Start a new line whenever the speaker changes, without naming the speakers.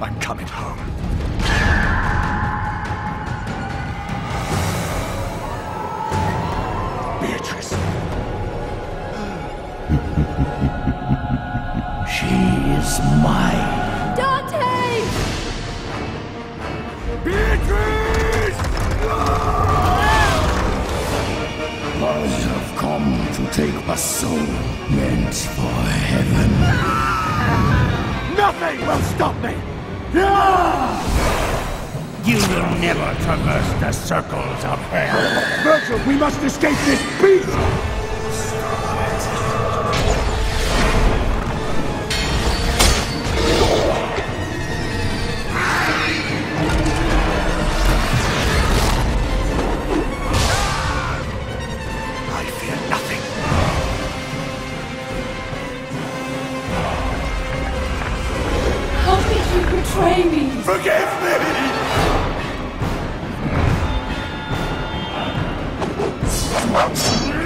never coming home. Beatrice.
She is mine.
Dante!
Beatrice!
Others have come to take a soul meant for heaven.
Nothing will stop me!
You will never traverse the circles of hell.
Virgil, we must escape this beast! Forgive me!